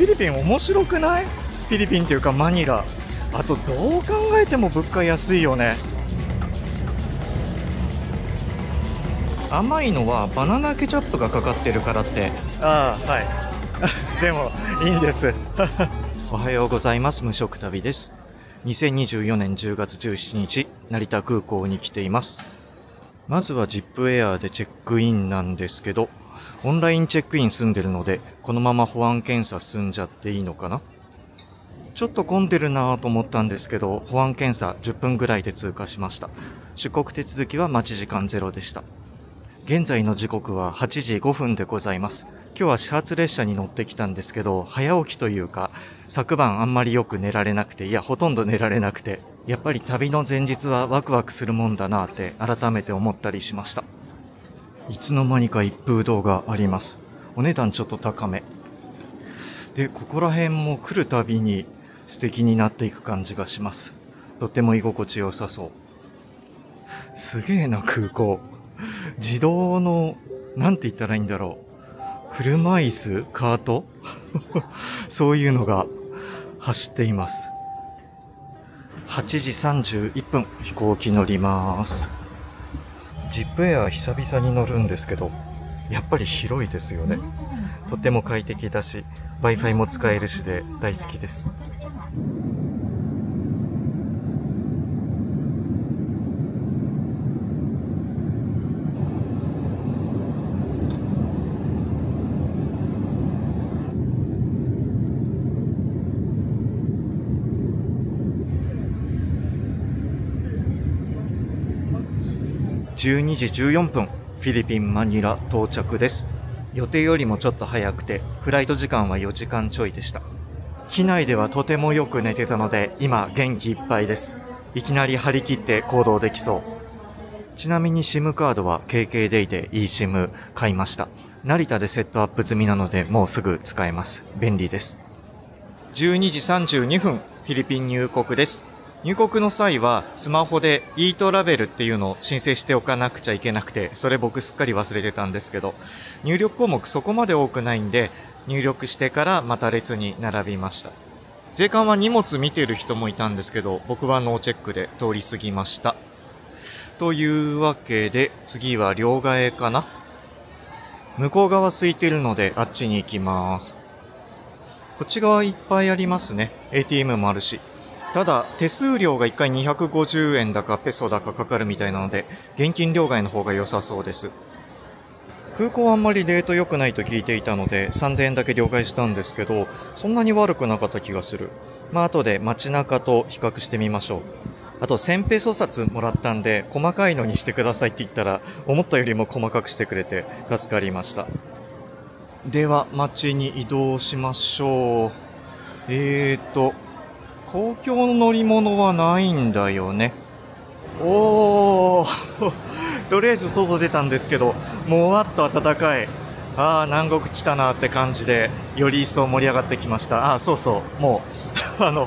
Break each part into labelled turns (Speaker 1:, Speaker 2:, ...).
Speaker 1: フィリピン面白くない？フィリピンっていうかマニラ。あとどう考えても物価安いよね。甘いのはバナナケチャップがかかってるからって。ああはい。でもいいんです。おはようございます。無職旅です。2024年10月17日成田空港に来ています。まずは ZIP エアーでチェックインなんですけどオンラインチェックイン済んでるのでこのまま保安検査済んじゃっていいのかな？ちょっと混んでるなぁと思ったんですけど保安検査10分ぐらいで通過しました。出国手続きは待ち時間ゼロでした。現在の時刻は8時5分でございます。今日は始発列車に乗ってきたんですけど早起きというか昨晩あんまりよく寝られなくていやほとんど寝られなくてやっぱり旅の前日はワクワクするもんだなって改めて思ったりしました。いつの間にか一風堂があります。お値段ちょっと高め。でここら辺も来るたびに素敵になっていく感じがします。とっても居心地よさそう。すげえな空港。自動のなんて言ったらいいんだろう。車椅子カート？そういうのが走っています。8時31分飛行機乗ります。ジップエア久々に乗るんですけどやっぱり広いですよね。とっても快適だし Wi-Fi も使えるしで大好きです12時14分フィリピン・マニラ到着です。予定よりもちょっと早くてフライト時間は4時間ちょいでした。機内ではとてもよく寝てたので今元気いっぱいです。いきなり張り切って行動できそう。ちなみに SIM カードは KKDay で eSIM 買いました。成田でセットアップ済みなのでもうすぐ使えます。便利です。12時32分フィリピン入国です。入国の際はスマホで e トラベルっていうのを申請しておかなくちゃいけなくてそれ僕すっかり忘れてたんですけど入力項目そこまで多くないんで入力してからまた列に並びました。税関は荷物見てる人もいたんですけど僕はノーチェックで通り過ぎました。というわけで次は両替かな。向こう側空いてるのであっちに行きます。こっち側いっぱいありますね。ATM もあるし。ただ手数料が1回250円だかペソだかかかるみたいなので現金両替の方が良さそうです。空港はあんまりレート良くないと聞いていたので3000円だけ両替したんですけどそんなに悪くなかった気がする。まあ後で街中と比較してみましょう。あと1000ペソ札もらったんで細かいのにしてくださいって言ったら思ったよりも細かくしてくれて助かりました。では街に移動しましょう。えーと公共の乗り物はないんだよね。おー。とりあえず外出たんですけどもうわっと暖かい。ああ南国来たなって感じでより一層盛り上がってきました。ああそうそう。もう。あの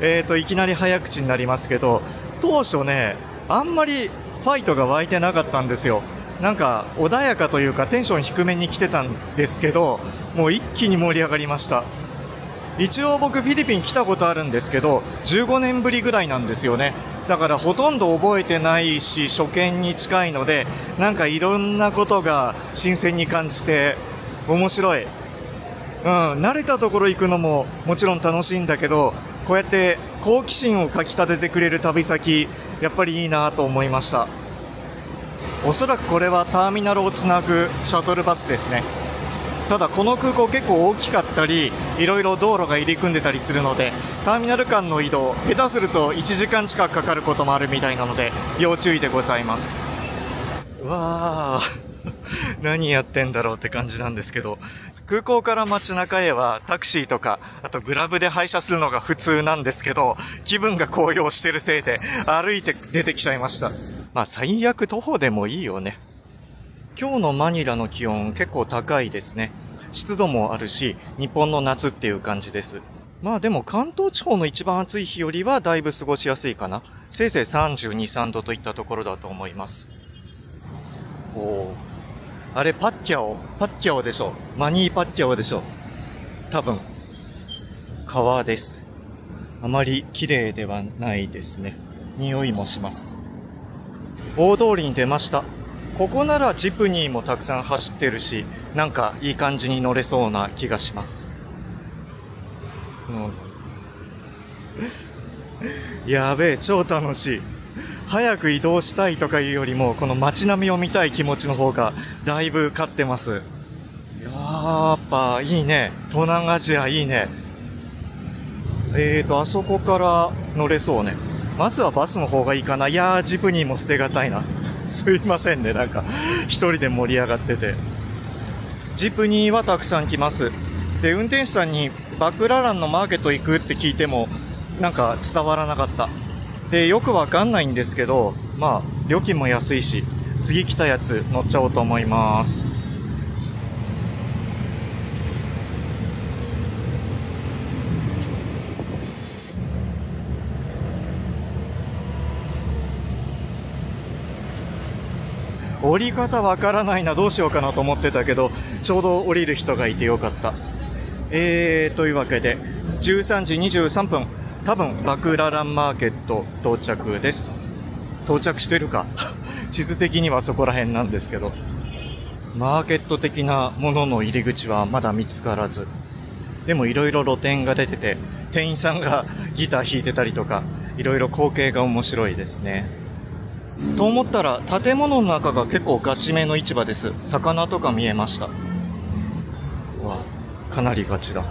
Speaker 1: えーといきなり早口になりますけど当初ねあんまりファイトが湧いてなかったんですよ。なんか穏やかというかテンション低めに来てたんですけどもう一気に盛り上がりました。一応僕フィリピン来たことあるんですけど15年ぶりぐらいなんですよね。だからほとんど覚えてないし初見に近いのでなんかいろんなことが新鮮に感じて面白い、うん、慣れたところ行くのももちろん楽しいんだけどこうやって好奇心をかきたててくれる旅先やっぱりいいなと思いました。おそらくこれはターミナルをつなぐシャトルバスですね。ただこの空港結構大きかったりいろいろ道路が入り組んでたりするのでターミナル間の移動下手すると1時間近くかかることもあるみたいなので要注意でございます。わあ何やってんだろうって感じなんですけど空港から街中へはタクシーとかあとグラブで配車するのが普通なんですけど気分が高揚してるせいで歩いて出てきちゃいました。まあ最悪徒歩でもいいよね今日のマニラの気温結構高いですね。湿度もあるし日本の夏っていう感じです。まあでも関東地方の一番暑い日よりはだいぶ過ごしやすいかな。せいぜい32、3度といったところだと思います。おおあれパッキャオ？パッキャオでしょ？マニーパッキャオでしょ？多分。川です。あまり綺麗ではないですね。匂いもします。大通りに出ました。ここならジプニーもたくさん走ってるしなんかいい感じに乗れそうな気がします、うん、やべえ超楽しい。早く移動したいとかいうよりもこの街並みを見たい気持ちの方がだいぶ勝ってます。やっぱいいね。東南アジアいいね。えーとあそこから乗れそうね。まずはバスの方がいいかな。いやージプニーも捨てがたいな。すいませんね。なんか一人で盛り上がってて。ジプニーはたくさん来ます。で運転手さんにバックラランのマーケット行くって聞いてもなんか伝わらなかった。でよくわかんないんですけどまあ料金も安いし次来たやつ乗っちゃおうと思います。降り方わからないなどうしようかなと思ってたけどちょうど降りる人がいてよかった。えー、というわけで13時23分多分バクラランマーケット到着です。到着してるか。地図的にはそこら辺なんですけど。マーケット的なものの入り口はまだ見つからず。でもいろいろ露店が出てて店員さんがギター弾いてたりとかいろいろ光景が面白いですね。と思ったら建物の中が結構ガチめの市場です。魚とか見えました。わかなりガチだ。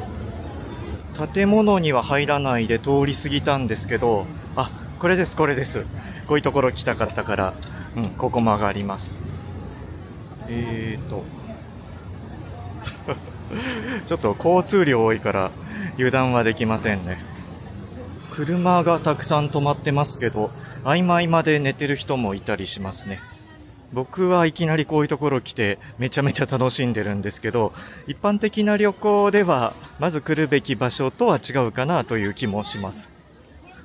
Speaker 1: 建物には入らないで通り過ぎたんですけどあこれですこれです。こういうところ来たかったから。うんここ曲がります。えーと。ちょっと交通量多いから油断はできませんね。車がたくさん止まってますけど。合間合間で寝てる人もいたりしますね。僕はいきなりこういうところ来てめちゃめちゃ楽しんでるんですけど一般的な旅行ではまず来るべき場所とは違うかなという気もします。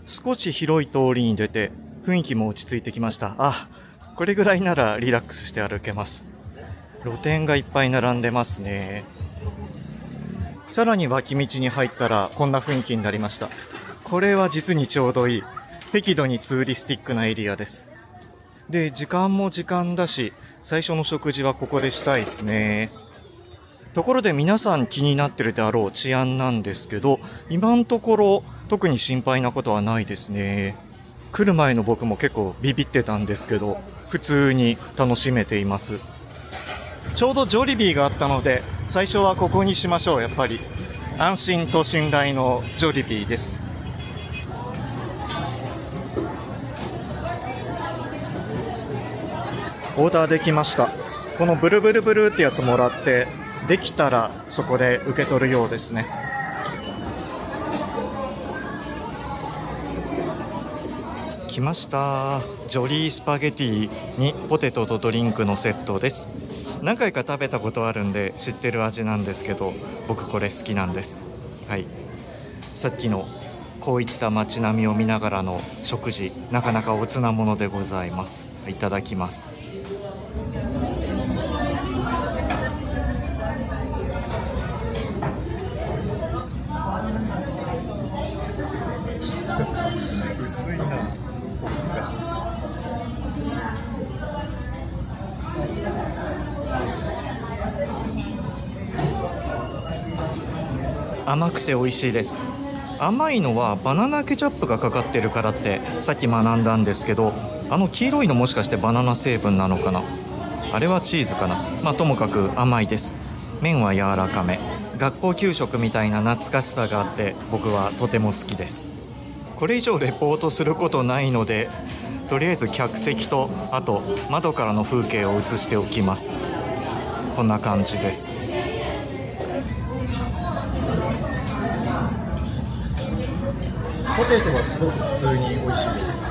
Speaker 1: 少し広い通りに出て雰囲気も落ち着いてきました。あこれぐらいならリラックスして歩けます。露店がいっぱい並んでますね。さらに脇道に入ったらこんな雰囲気になりました。これは実にちょうどいい。適度にツーリスティックなエリアです。で、時間も時間だし、最初の食事はここでしたいですね。ところで皆さん気になってるであろう治安なんですけど、今のところ特に心配なことはないですね。来る前の僕も結構ビビってたんですけど、普通に楽しめています。ちょうどジョリビーがあったので、最初はここにしましょう、やっぱり。安心と信頼のジョリビーです。オーダーできました。このブルブルブルってやつもらってできたらそこで受け取るようですね。来ました。ジョリースパゲティにポテトとドリンクのセットです。何回か食べたことあるんで知ってる味なんですけど僕これ好きなんです。はい。さっきのこういった街並みを見ながらの食事なかなかおつなものでございます。いただきます。甘くて美味しいです。甘いのはバナナケチャップがかかってるからってさっき学んだんですけどあの黄色いのもしかしてバナナ成分なのかな？あれはチーズかな？まあともかく甘いです。麺は柔らかめ。学校給食みたいな懐かしさがあって僕はとても好きです。これ以上レポートすることないのでとりあえず客席とあと窓からの風景を映しておきます。こんな感じです。ポテトはすごく普通に美味しいです。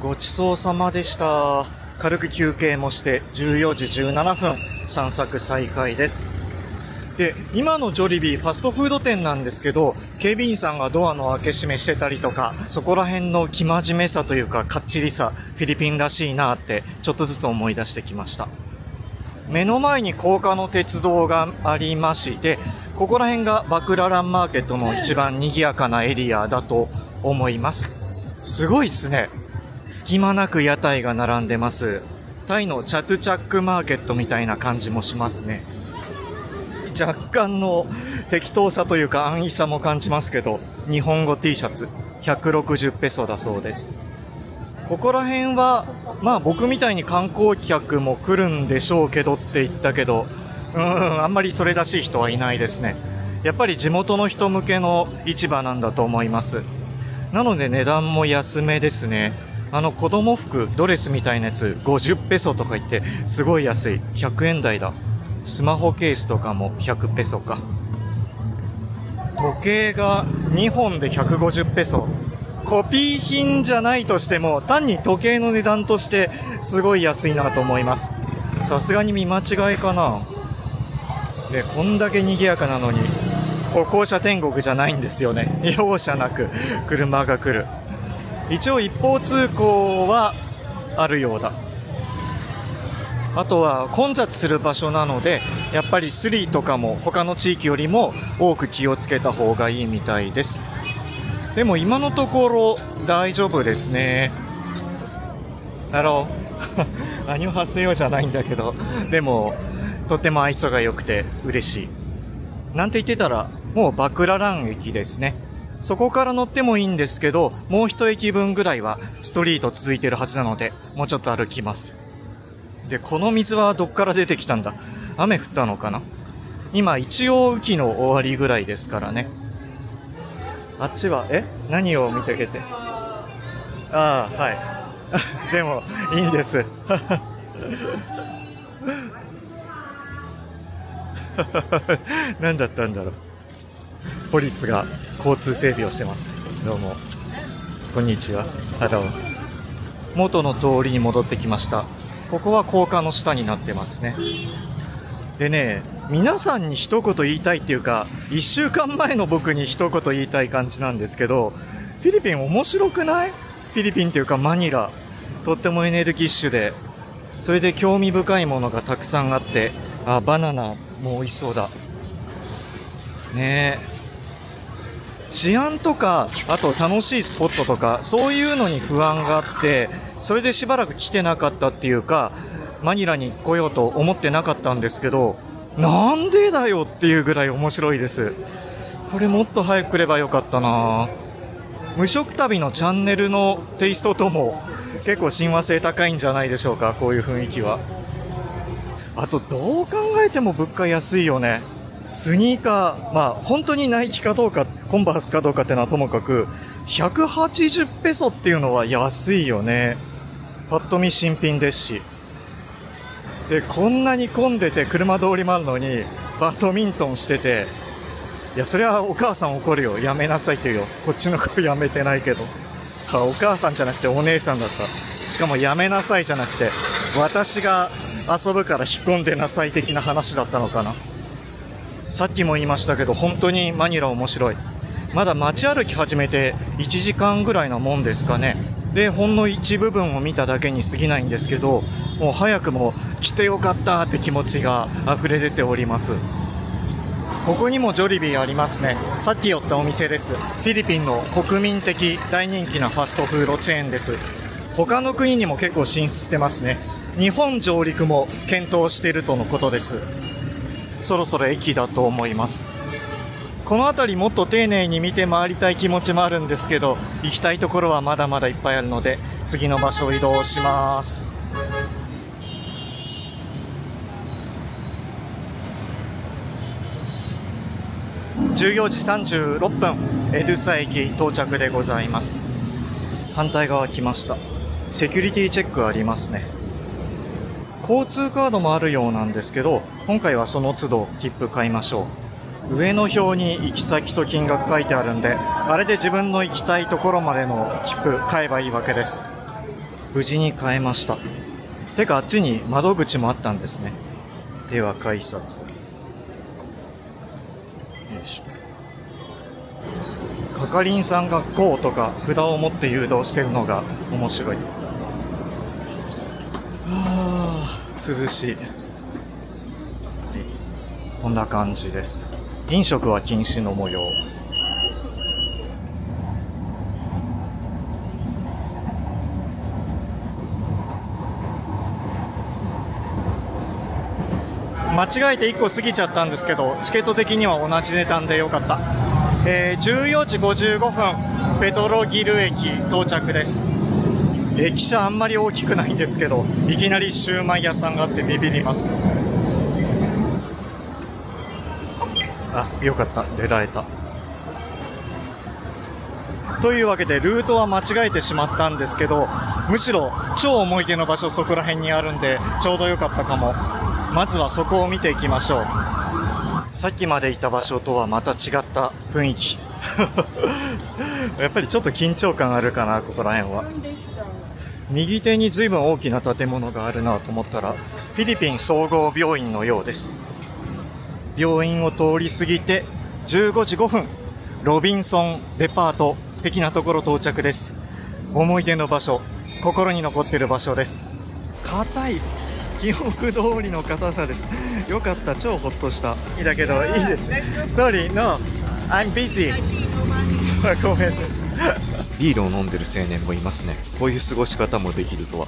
Speaker 1: ごちそうさまでした。軽く休憩もして14時17分散策再開です。で今のジョリビーファストフード店なんですけど警備員さんがドアの開け閉めしてたりとかそこら辺の生真面目さというかかっちりさフィリピンらしいなってちょっとずつ思い出してきました。目の前に高架の鉄道がありましてここら辺がバクラランマーケットの一番賑やかなエリアだと思います。すごいですね。隙間なく屋台が並んでます。タイのチャトゥチャックマーケットみたいな感じもしますね。若干の適当さというか安易さも感じますけど日本語 T シャツ160ペソだそうです。ここら辺はまあ僕みたいに観光客も来るんでしょうけどって言ったけどうんあんまりそれらしい人はいないですね。やっぱり地元の人向けの市場なんだと思います。なので値段も安めですね。あの子供服ドレスみたいなやつ50ペソとか言ってすごい安い。100円台だ。スマホケースとかも100ペソか。時計が2本で150ペソ。コピー品じゃないとしても単に時計の値段としてすごい安いなと思います。さすがに見間違いかな。でこんだけ賑やかなのに歩行者天国じゃないんですよね。容赦なく車が来る。一応一方通行はあるようだ。あとは混雑する場所なのでやっぱりスリーとかも他の地域よりも多く気をつけた方がいいみたいです。でも今のところ大丈夫ですね。ハローアニョハセヨじゃないんだけど。でもとても愛想が良くて嬉しい。なんて言ってたらもうバクララン駅ですね。そこから乗ってもいいんですけどもう一駅分ぐらいはストリート続いてるはずなのでもうちょっと歩きます。でこの水はどっから出てきたんだ？雨降ったのかな？今一応雨季の終わりぐらいですからね。あっちはえ？何を見てけて？ああはい。でもいいんです。何だったんだろう？ポリスが交通整備をしてます。どうも。こんにちは。ハロー元の通りに戻ってきました。ここは高架の下になってますね。でね皆さんに一言言いたいっていうか1週間前の僕に一言言いたい感じなんですけどフィリピン面白くない？フィリピンっていうかマニラ。とってもエネルギッシュで。それで興味深いものがたくさんあってあバナナも美味しそうだ。ね治安とかあと楽しいスポットとかそういうのに不安があってそれでしばらく来てなかったっていうかマニラに来ようと思ってなかったんですけどなんでだよっていうぐらい面白いです。これもっと早く来ればよかったな。無色旅のチャンネルのテイストとも結構親和性高いんじゃないでしょうかこういう雰囲気は。あとどう考えても物価安いよね。スニーカーまあ本当にナイキかどうかコンバースかどうかっていうのはともかく180ペソっていうのは安いよね。パッと見新品ですし。でこんなに混んでて車通りもあるのにバドミントンしてていやそれはお母さん怒るよ。やめなさいって言うよ。こっちの子やめてないけど。あお母さんじゃなくてお姉さんだった。しかもやめなさいじゃなくて私が遊ぶから引っ込んでなさい的な話だったのかな。さっきも言いましたけど本当にマニラ面白い。まだ街歩き始めて1時間ぐらいなもんですかね。でほんの一部分を見ただけに過ぎないんですけどもう早くも来てよかったって気持ちが溢れ出ております。ここにもジョリビーありますね。さっき寄ったお店です。フィリピンの国民的大人気なファストフードチェーンです。他の国にも結構進出してますね。日本上陸も検討しているとのことです。そろそろ駅だと思います。この辺りもっと丁寧に見て回りたい気持ちもあるんですけど行きたいところはまだまだいっぱいあるので次の場所を移動します。14時36分エドゥサ駅到着でございます。反対側来ました。セキュリティチェックありますね。交通カードもあるようなんですけど今回はその都度切符買いましょう。上の表に行き先と金額書いてあるんであれで自分の行きたいところまでの切符買えばいいわけです。無事に買えました。てかあっちに窓口もあったんですね。では改札。よいしょ。係員さんが GO とか札を持って誘導してるのが面白い。あ涼しい。こんな感じです。飲食は禁止の模様。間違えて1個過ぎちゃったんですけどチケット的には同じ値段でよかった、えー、14時55分ペトロギル駅到着です。駅舎あんまり大きくないんですけどいきなりシューマイ屋さんがあってビビります。あよかった。出られた。というわけでルートは間違えてしまったんですけどむしろ超思い出の場所そこら辺にあるんでちょうどよかったかも。まずはそこを見ていきましょう。さっきまでいた場所とはまた違った雰囲気。やっぱりちょっと緊張感あるかなここら辺は。右手に随分大きな建物があるなと思ったらフィリピン総合病院のようです。病院を通り過ぎて15時5分ロビンソンデパート的なところ到着です。思い出の場所心に残っている場所です。硬い。記憶通りの硬さです。よかった。超ホッとした。いいだけどいいです。Sorry no. I'm busy. ごめん。ビールを飲んでる青年もいますね。こういう過ごし方もできるとは